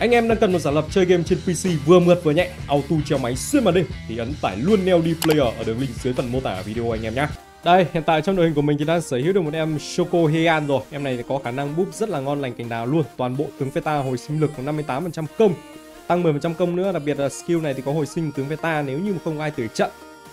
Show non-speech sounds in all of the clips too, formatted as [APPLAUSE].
Anh em đang cần một giả lập chơi game trên PC vừa mượt vừa nhẹ, auto treo máy xuyên màn đêm thì ấn tải luôn Neo D Player ở đường link dưới phần mô tả video anh em nhé. Đây, hiện tại trong đội hình của mình thì đang sở hữu được một em Shoko Heian rồi. Em này thì có khả năng búp rất là ngon lành cành đào luôn. Toàn bộ tướng Veta hồi sinh lực của 58% công, tăng 10% công nữa. Đặc biệt là skill này thì có hồi sinh tướng Veta nếu như không ai tử trận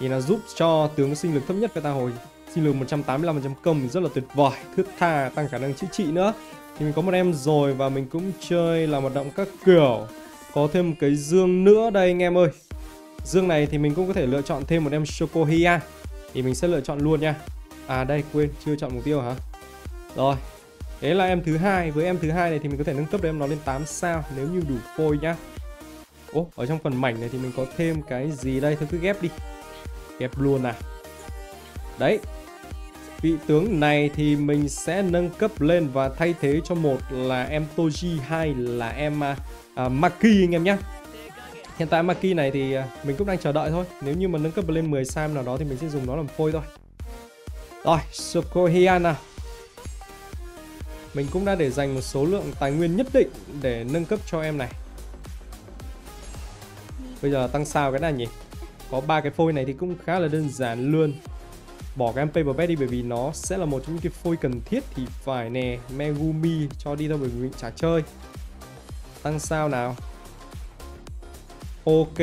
thì là giúp cho tướng sinh lực thấp nhất Veta hồi sinh lực 185% công rất là tuyệt vời. Thước tha tăng khả năng chữa trị nữa thì mình có một em rồi và mình cũng chơi là hoạt động các kiểu. Có thêm một cái dương nữa đây anh em ơi. Dương này thì mình cũng có thể lựa chọn thêm một em Shokohia. Thì mình sẽ lựa chọn luôn nha. À đây quên chưa chọn mục tiêu hả? Rồi đấy là em thứ hai. Với em thứ hai này thì mình có thể nâng cấp em nó lên 8 sao nếu như đủ phôi nhá. Ồ, ở trong phần mảnh này thì mình có thêm cái gì đây? Thôi cứ ghép đi. Ghép luôn nào đấy vị tướng này thì mình sẽ nâng cấp lên và thay thế cho một là em Toji hai là em uh, Maki anh em nhé. Hiện tại Maki này thì à, mình cũng đang chờ đợi thôi. Nếu như mà nâng cấp lên 10 sam nào đó thì mình sẽ dùng nó làm phôi thôi. Rồi Sukohiana, nào mình cũng đã để dành một số lượng tài nguyên nhất định để nâng cấp cho em này. Bây giờ tăng sao cái này nhỉ? Có ba cái phôi này thì cũng khá là đơn giản luôn bỏ cái em paper bag đi, bởi vì nó sẽ là một trong những cái phôi cần thiết thì phải nè. Megumi cho đi thôi, bởi vì mình chả chơi. Tăng sao nào? Ok,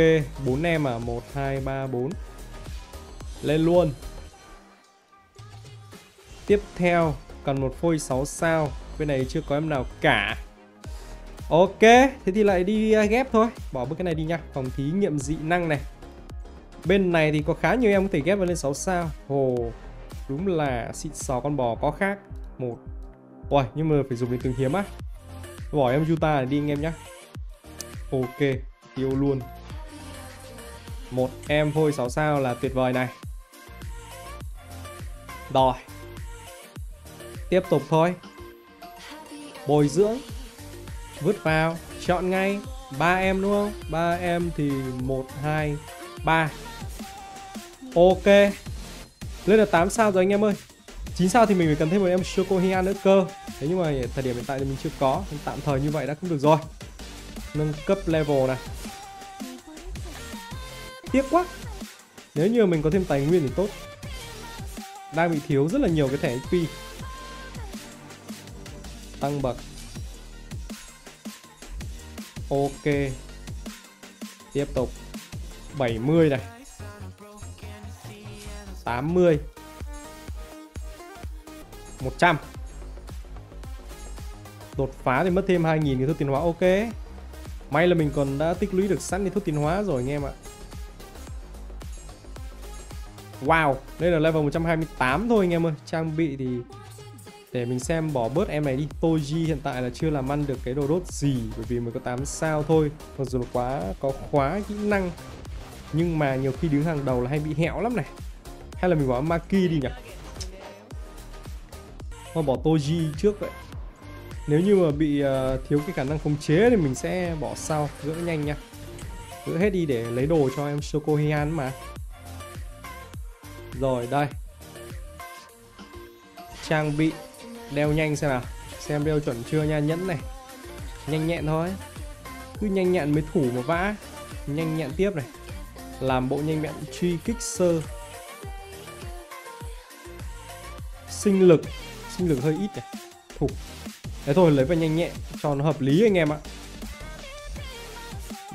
bốn em à? Một, hai, ba, bốn. Lên luôn. Tiếp theo, cần một phôi 6 sao. Bên này chưa có em nào cả. Ok, thế thì lại đi ghép thôi. Bỏ bước cái này đi nha. Phòng thí nghiệm dị năng này. Bên này thì có khá nhiều em có thể ghép vào lên 6 sao. Hồ Đúng là xịn sò con bò có khác. Một. Ôi nhưng mà phải dùng đến từng hiếm á. Bỏ em juta này đi anh em nhá. Ok Tiêu luôn. Một em phôi 6 sao là tuyệt vời này. Rồi. Tiếp tục thôi. Bồi dưỡng. Vứt vào. Chọn ngay. Ba em đúng không? ba em thì 1, 2, 3 Ok. Lên được 8 sao rồi anh em ơi. 9 sao thì mình phải cần thêm một em Shoko Hian nữa cơ. Thế nhưng mà thời điểm hiện tại thì mình chưa có, nên Tạm thời như vậy đã cũng được rồi. Nâng cấp level này. Tiếc quá. Nếu như mình có thêm tài nguyên thì tốt. Đang bị thiếu rất là nhiều cái thẻ HP Tăng bậc. Ok. Tiếp tục. 70 này. 80 100 Đột phá thì mất thêm 2.000 cái thuốc tiến hóa ok. May là mình còn đã tích lũy được sẵn cái thuốc tiến hóa rồi anh em ạ. Wow, đây là level 128 thôi anh em ơi. Trang bị thì để mình xem bỏ bớt em này đi. Toji hiện tại là chưa làm ăn được cái đồ đốt gì Bởi vì mới có 8 sao thôi. Mặc dù là quá có khóa kỹ năng Nhưng mà nhiều khi đứng hàng đầu là hay bị hẹo lắm này hay là mình bỏ Maki đi nhỉ? Thôi bỏ Toji trước vậy. Nếu như mà bị uh, thiếu cái khả năng khống chế thì mình sẽ bỏ sau Gỡ nhanh nha. Gỡ hết đi để lấy đồ cho em Shokohian mà. Rồi đây. Trang bị Đeo nhanh xem nào. Xem đeo chuẩn chưa nha nhẫn này. Nhanh nhẹn thôi. Cứ nhanh nhẹn mới thủ mà vã Nhanh nhẹn tiếp này. Làm bộ nhanh nhẹn truy kích sơ. Sinh lực sinh lực hơi ít này. Thục thế thôi lấy vào nhanh nhẹ cho nó hợp lý anh em ạ.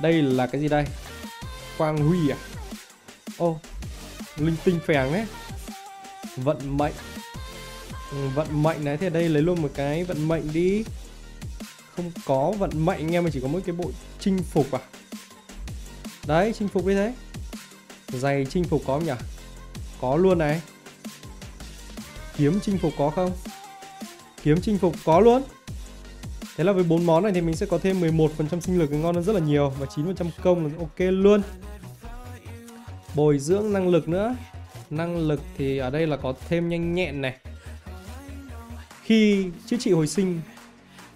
Đây là cái gì đây? Quang huy à? Ô oh, linh tinh phèng đấy. Vận mệnh. Ừ, vận mệnh này thì đây lấy luôn một cái vận mệnh đi. Không có vận mệnh anh em mà chỉ có mỗi cái bộ chinh phục à. Đấy chinh phục như thế. Giày chinh phục có không nhỉ? Có luôn này. Kiếm chinh phục có không? Kiếm chinh phục có luôn. Thế là với bốn món này thì mình sẽ có thêm 11% sinh lực ngon hơn rất là nhiều Và 9% công là ok luôn. Bồi dưỡng năng lực nữa. Năng lực thì ở đây là có thêm nhanh nhẹn này. Khi chữa trị hồi sinh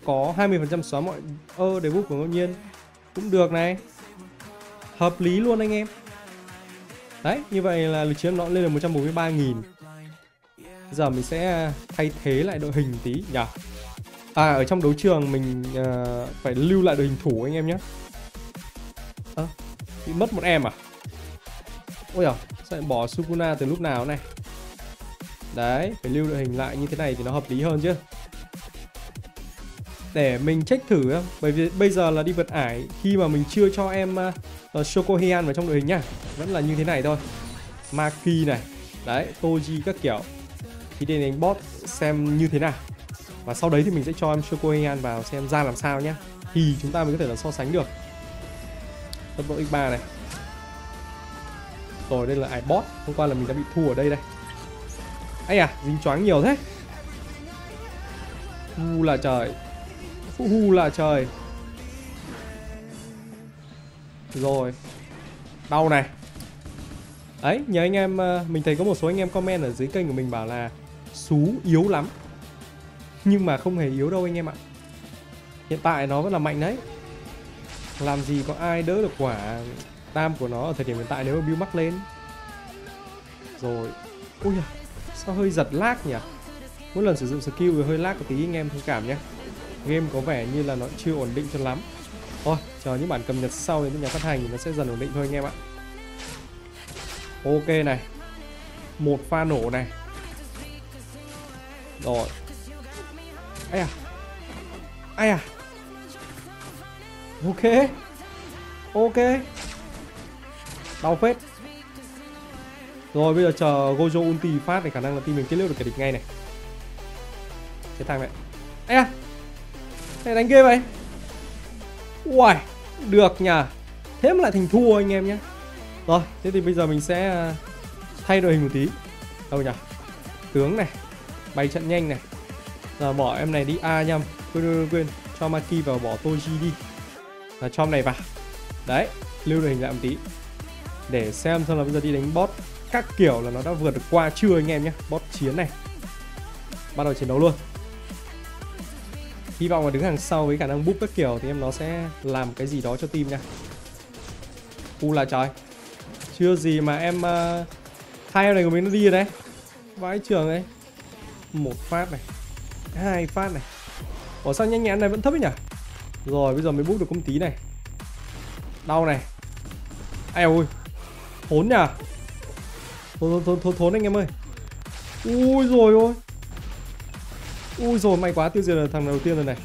Có 20% xóa mọi ơ để bút của ngẫu nhiên. Cũng được này. Hợp lý luôn anh em. Đấy, như vậy là lực chiến nó lên được 143.000 Giờ mình sẽ à, thay thế lại đội hình tí nhỉ? À ở trong đấu trường mình uh, phải lưu lại đội hình thủ anh em nhé. À, Bị mất một em à? Ôi à Sao lại bỏ Sukuna từ lúc nào này? Đấy Phải lưu đội hình lại như thế này thì nó hợp lý hơn chứ. Để mình check thử à, Bởi vì bây giờ là đi vượt ải Khi mà mình chưa cho em ờ, uh, Shokohian vào trong đội hình nhá Vẫn là như thế này thôi. Maki này Đấy Toji các kiểu. Thì để đánh bot xem như thế nào. Và sau đấy thì mình sẽ cho em Choco Heian vào xem ra làm sao nhé thì chúng ta mới có thể là so sánh được. Tốc độ x3 này. Rồi đây là iBot bot hôm qua là mình đã bị thua ở đây đây. Ấy à dính choáng nhiều thế. Hu là trời. Hu là trời. Rồi. Đau này. Ấy nhớ anh em ờ, mình thấy có một số anh em comment ở dưới kênh của mình bảo là xú yếu lắm. Nhưng mà không hề yếu đâu anh em ạ. Hiện tại nó vẫn là mạnh đấy. Làm gì có ai đỡ được quả tam của nó ở thời điểm hiện tại nếu mà build mắc lên. Rồi. Ui à, sao hơi giật lag nhỉ? Mỗi lần sử dụng skill thì hơi lag một tí anh em thông cảm nhé. Game có vẻ như là nó chưa ổn định cho lắm. Thôi, chờ những bản cập nhật sau đến nhà phát hành thì nó sẽ dần ổn định thôi anh em ạ. Ok này. Một pha nổ này. Rồi. Ai à ai à ok. Ok. Đau phết. Rồi bây giờ chờ gojo ulti phát thì khả năng là team mình kết liễu được kẻ địch ngay này. Cái thằng này. Ai à này đánh ghê vậy. Uầy, được nhỉ Thế mà lại thành thua anh em nhé Rồi, thế thì bây giờ mình sẽ ờ, thay đội hình một tí. Đâu nhỉ Tướng này. Bày trận nhanh này. Giờ bỏ em này đi. A nhầm. Quên quên quên Cho Maki vào bỏ Toji đi. Là cho em này vào. Đấy Lưu đồ hình lại một tí. Để xem xem là bây giờ đi đánh bot Các kiểu là nó đã vượt được qua chưa anh em nhé Bot chiến này. Bắt đầu chiến đấu luôn. Hy vọng là đứng hàng sau với khả năng búp các kiểu Thì em nó sẽ làm cái gì đó cho team nha. U là trời. Chưa gì mà em uh, Hai em này của mình nó đi rồi đấy. Vãi trường ấy. Một phát này hai phát này. Ủa sao nhanh nhẹn này vẫn thấp ấy nhỉ? Rồi bây giờ mới bút được công tí này. Đau này. Ai ôi Thốn nhỉ? Thốn thốn thốn thốn anh em ơi. Ui rồi ôi. Ui rồi may quá tiêu diệt là thằng đầu tiên rồi này.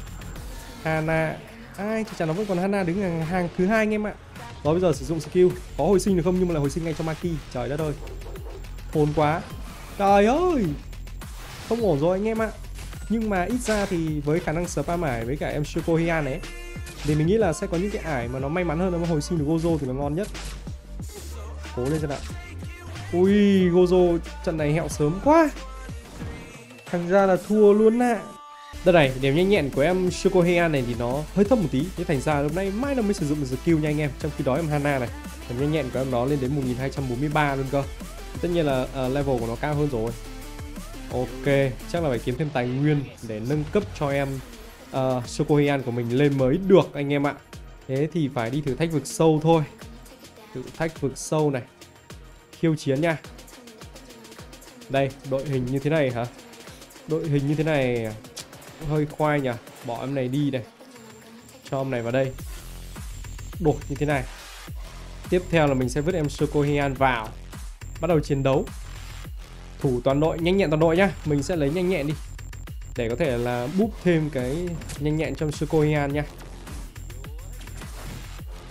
Hana Ai chắc chắn nó vẫn còn Hana đứng hàng, hàng thứ hai anh em ạ. Rồi bây giờ sử dụng skill. Có hồi sinh được không? Nhưng mà lại hồi sinh ngay cho Maki. Trời đất ơi. Thốn quá. Trời ơi. Không ổn rồi anh em ạ. Nhưng mà ít ra thì với khả năng spam ải với cả em Shokohian ấy thì mình nghĩ là sẽ có những cái ải mà nó may mắn hơn nó hồi sinh được Gozo thì nó ngon nhất. Cố lên cho ạ ui Gozo trận này hẹo sớm quá. Thành ra là thua luôn ạ Đây này, điểm nhanh nhẹn của em Shokohean này thì nó hơi thấp một tí. Thế thành ra hôm nay mai nó mới sử dụng được skill nha anh em. Trong khi đó em Hana này Điểm nhanh nhẹn của em nó lên đến 1243 luôn cơ. Tất nhiên là uh, level của nó cao hơn rồi. Ok, chắc là phải kiếm thêm tài nguyên để nâng cấp cho em ờ, uh, Sokohian của mình lên mới được anh em ạ. Thế thì phải đi thử thách vực sâu thôi. Thử thách vực sâu này. Khiêu chiến nha. Đây, đội hình như thế này hả? Đội hình như thế này hơi khoai nhỉ? Bỏ em này đi này. Cho em này vào đây. Đổi như thế này. Tiếp theo là mình sẽ vứt em Sokohian vào. Bắt đầu chiến đấu thủ toàn đội nhanh nhẹn toàn đội nhá. Mình sẽ lấy nhanh nhẹn đi. Để có thể là búp thêm cái nhanh nhẹn trong Sukoian nha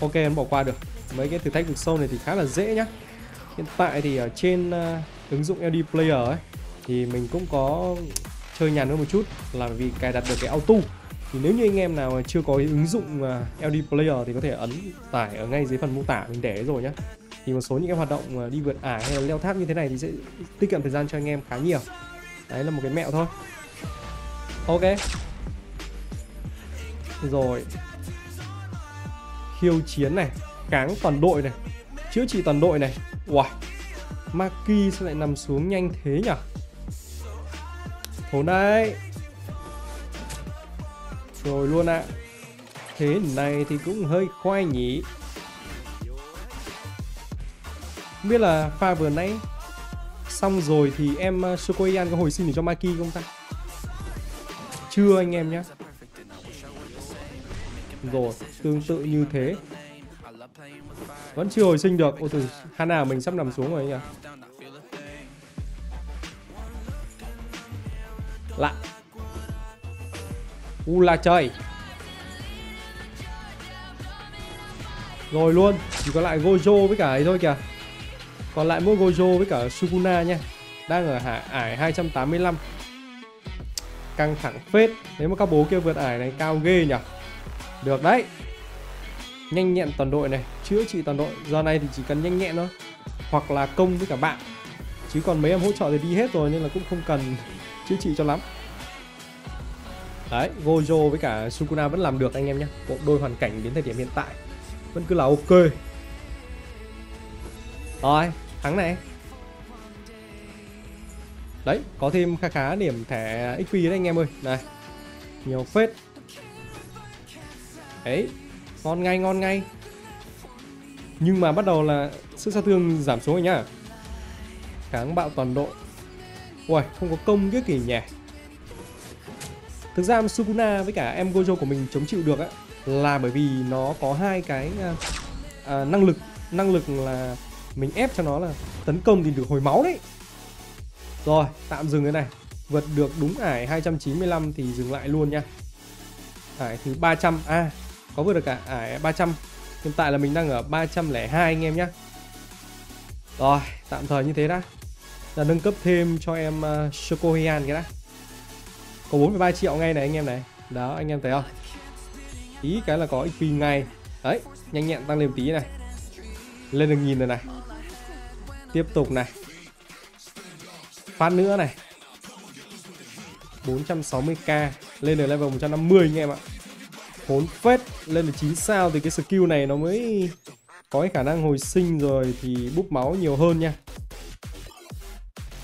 ok em bỏ qua được. Mấy cái thử thách vực sâu này thì khá là dễ nhá. Hiện tại thì ở trên uh, ứng dụng LD Player ấy thì mình cũng có chơi nhàn hơn một chút là vì cài đặt được cái auto. Thì nếu như anh em nào chưa có ứng dụng ờ, uh, LD Player thì có thể ấn tải ở ngay dưới phần mô tả mình để rồi nhá thì một số những cái hoạt động ờ, đi vượt ải hay là leo tháp như thế này thì sẽ tiết kiệm thời gian cho anh em khá nhiều. Đấy là một cái mẹo thôi. Ok. Rồi. Khiêu chiến này, kháng toàn đội này, chữa trị toàn đội này. Wow Maki sao lại nằm xuống nhanh thế nhỉ Thốn đấy. Rồi luôn ạ. À. Thế này thì cũng hơi khoai nhỉ. Không biết là pha vừa nãy Xong rồi thì em ờ, Sukoyan có hồi sinh để cho Maki không ta? Chưa anh em nhé rồi, tương tự như thế. Vẫn chưa hồi sinh được. Ôi từ Hana mình sắp nằm xuống rồi nhỉ Lạ. u là trời rồi luôn, chỉ còn lại Gojo với cả ấy thôi kìa còn lại mỗi Gojo với cả Sukuna nha. Đang ở hạ ải 285 căng thẳng phết. Nếu mà các bố kia vượt ải này, cao ghê nhỉ được đấy. Nhanh nhẹn toàn đội này. Chữa trị toàn đội. Giờ này thì chỉ cần nhanh nhẹn thôi. Hoặc là công với cả bạn. Chứ còn mấy em hỗ trợ thì đi hết rồi nên là cũng không cần [LAUGHS] chữa trị cho lắm. Đấy, Gojo với cả Sukuna vẫn làm được anh em nhé. Bộ đôi hoàn cảnh đến thời điểm hiện tại vẫn cứ là ok rồi thắng này. Đấy có thêm khá khá điểm thẻ XP đấy anh em ơi. Này nhiều phết. Đấy ngon ngay ngon ngay. Nhưng mà bắt đầu là sức sát thương giảm xuống rồi nhá. Kháng bạo toàn độ. Ui không có công cái kỳ nhỉ. Thực ra Sukuna với cả em Gojo của mình chống chịu được á là bởi vì nó có hai cái à, à năng lực năng lực là mình ép cho nó là tấn công thì được hồi máu đấy. Rồi tạm dừng cái này. Vượt được đúng ải 295 thì dừng lại luôn nha. Ải thứ 300 à có vượt được cả ải 300 hiện tại là mình đang ở 302 anh em nhé rồi tạm thời như thế đã. Là nâng cấp thêm cho em ờ, uh, Shokohian cái đã. Có 43 triệu ngay này anh em này. Đó anh em thấy không? Tí cái là có XP ngay. Đấy nhanh nhẹn tăng lên tí này lên được nghìn rồi này. Tiếp tục này. Phát nữa này. 460k lên được level 150 anh em ạ. Hốn phết, lên được 9 sao thì cái skill này nó mới có cái khả năng hồi sinh rồi thì búp máu nhiều hơn nha.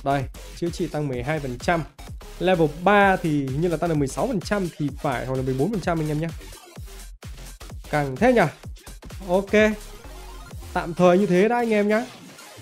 Đây, chữa trị tăng 12 phần trăm. Level 3 thì như là tăng được 16 phần trăm thì phải, hoặc là 14 phần trăm anh em nhé. Càng thế nhỉ ok tạm thời như thế đã anh em nhé